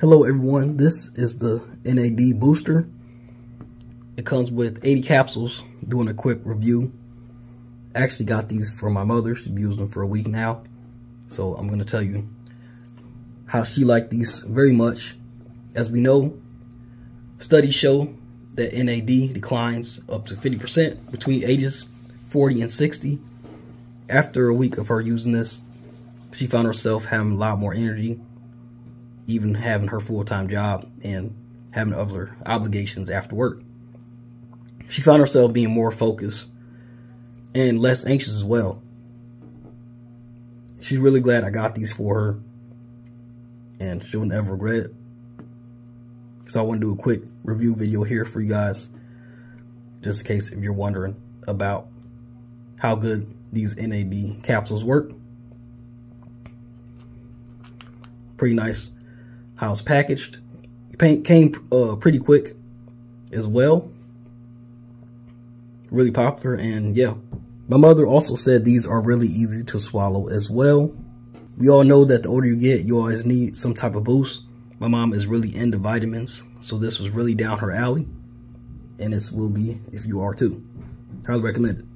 Hello everyone, this is the NAD booster. It comes with 80 capsules, doing a quick review. I actually got these for my mother, she's used them for a week now. So I'm gonna tell you how she liked these very much. As we know, studies show that NAD declines up to 50% between ages 40 and 60. After a week of her using this, she found herself having a lot more energy, even having her full-time job and having other obligations after work. She found herself being more focused and less anxious as well. She's really glad I got these for her and she'll never regret it. So I want to do a quick review video here for you guys, just in case if you're wondering about how good these NAD capsules work. Pretty nice how it's packaged. It came uh, pretty quick as well. Really popular and yeah. My mother also said these are really easy to swallow as well. We all know that the older you get, you always need some type of boost. My mom is really into vitamins, so this was really down her alley. And this will be if you are too. Highly recommended.